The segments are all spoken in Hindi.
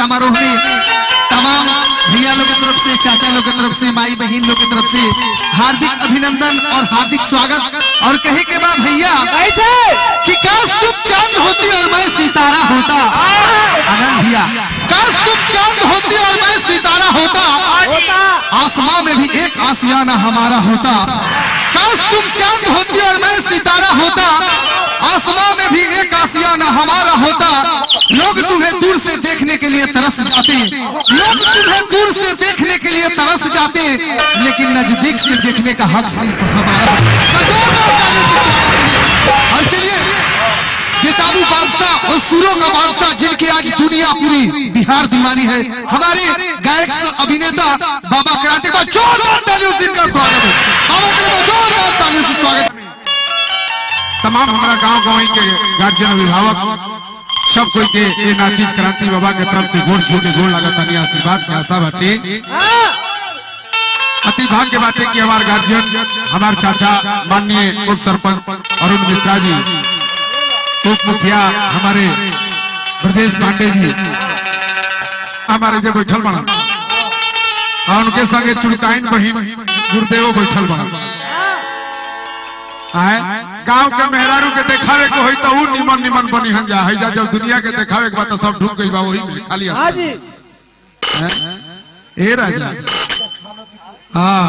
समारोह में तमाम भैया लोग की तरफ़ से चाचा लोग की तरफ़ से माई बहन लोग की तरफ़ से हार्दिक अभिनंदन और हार्दिक स्वागत। और कहे के बाद भैया कि काश तुम चाँद होती और मैं सितारा होता। आनंद भैया। काश तुम चाँद होती और मैं सितारा होता। आसमां में भी एक आसियाना हमारा होता। काश तुम चाँद होती और मैं सितारा होता। आसमां में भी एक आसियाना हमारा होता। लोग तुम्हें दूर से देखने के लिए तरस जाते हैं। लोग तुम्हें दूर से देखने के लिए तरस जाते हैं। लेकिन नज़दीक से देखने का हक सिर्फ़ हमारा और चलिए किताबू बादशाह और सुरों का बादशाह जिनकी आज दुनिया पूरी बिहार दीवानी है हमारे गायक अभिनेता बाबा कराटे का जोरदार तालियों से इनका स्वागत है। बाबा कराटे जोरदार तालियों से स्वागत तमाम हमारा गाँव गाँव के गार्जियन अभिभावक सब कोई के ये नाचिस क्रांति बाबा के तरफ़ से गोड़ छू के गोड़ लगा तनी आशीर्वाद के आशा बाटे अति भाग्य बाटे कि हमारे गार्जियन हमारे चाचा माननीय उप सरपंच अरुण मिश्रा जी उप मुखिया हमारे ब्रजेश पांडे जी हमारे जो बैठल बना और उनके संगे चुड़काइन बहिन गुरुदेव बैठल बना आए? गाँव के मेहरारू के देखावे को होई तो ऊ निमन निमन बनी हन जा। है जा जब दुनिया के देखावे के बाद तो सब ढूक गई बा वही में खाली हाँ जी। ए राजा। हाँ।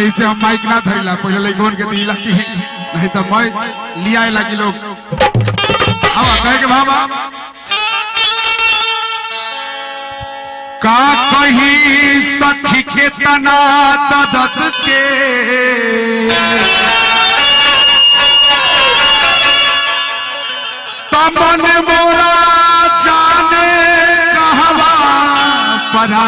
ऐसे हम माइक ना धरिला पहले लइकवन के दिला की। नहीं तो मैं लिया लगी लोग। अब कहे के बाबा का कही सखी के तना ददत? के तमन मोरा जाने कहवा सुने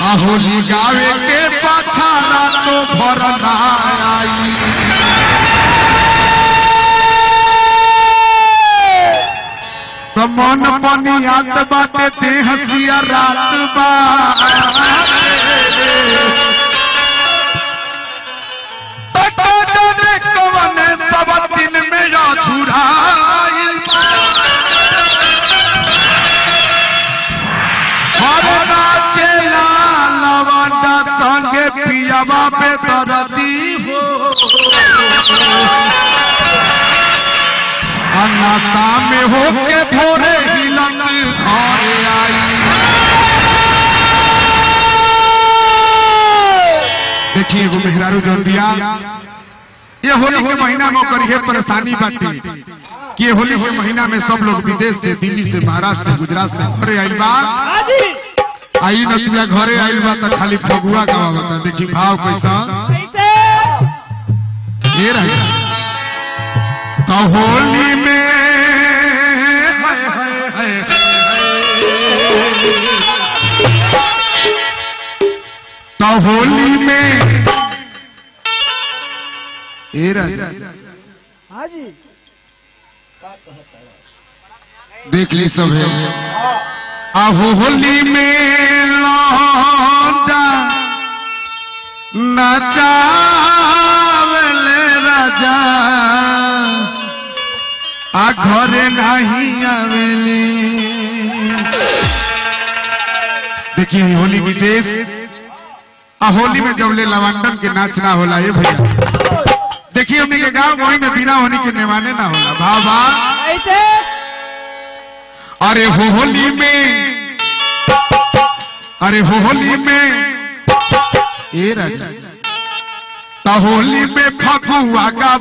तो होली गावे के मन पनियात बाटे देह सिया रात बा हो अन्नाता में भोरे हिलन घरे आई देखिए एगो मेहरारू जौन दिया। ये होली के महीना में ओकर ये परेशानी बाटे कि होली के महीना में सब लोग विदेश से दिल्ली से महाराष्ट्र से गुजरात से घरे आई बा। जी आई नतिया घरे आई बा तो खाली फगुआ का बता देखी भाव कैसा? ये रहा। तो होली होली में हाँ जी। देख ली सब है। आहो होली में लौंडा नचावले राजा। आ घरे नहीं आवेली। देखिए होली विशेष होली में जब ले लवांडन के नाचना होला ये भैया। देखिए हमने के गाँव वही में बिना होली के नेवाने ना होला। भावा कैसे अरे हो होली में अरे हो होली में ए राजा। तो होली में फगुआ का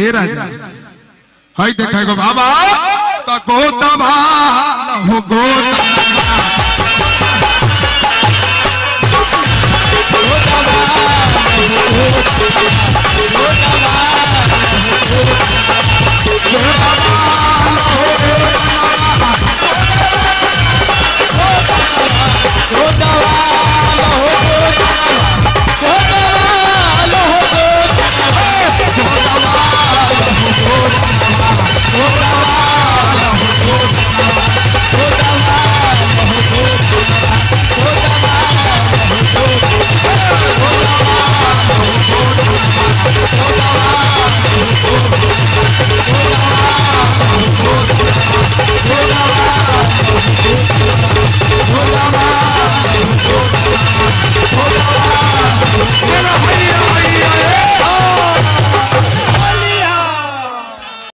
ए राजा हाय देखा गो बाबा तो गोता भा हो गोता